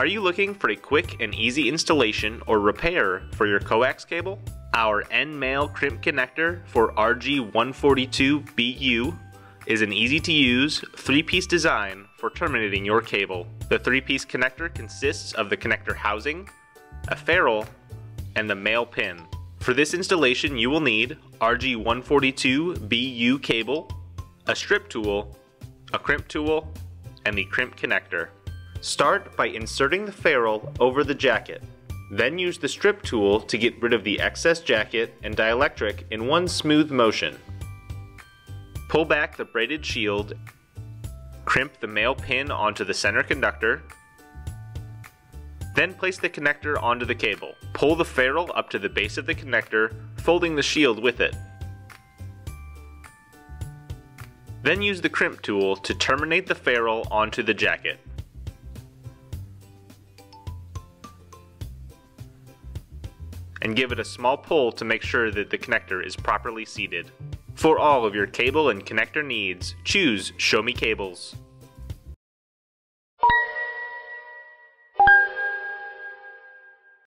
Are you looking for a quick and easy installation or repair for your coax cable? Our N-Male crimp connector for RG142BU is an easy to use three piece design for terminating your cable. The three piece connector consists of the connector housing, a ferrule, and the male pin. For this installation, you will need RG142BU cable, a strip tool, a crimp tool, and the crimp connector. Start by inserting the ferrule over the jacket. Then use the strip tool to get rid of the excess jacket and dielectric in one smooth motion. Pull back the braided shield, crimp the male pin onto the center conductor, then place the connector onto the cable. Pull the ferrule up to the base of the connector, folding the shield with it. Then use the crimp tool to terminate the ferrule onto the jacket. And give it a small pull to make sure that the connector is properly seated. For all of your cable and connector needs, choose Show Me Cables.